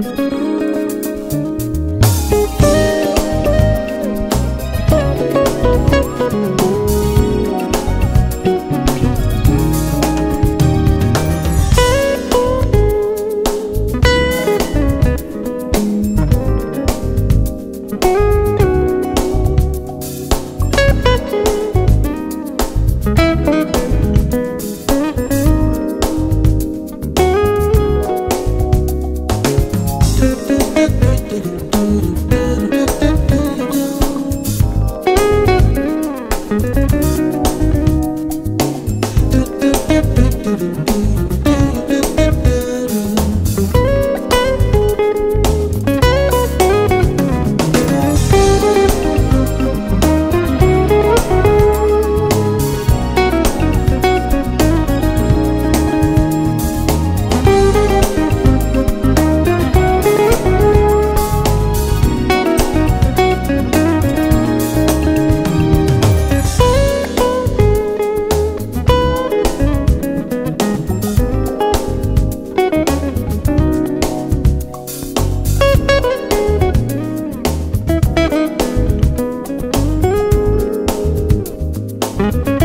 Thank Bye.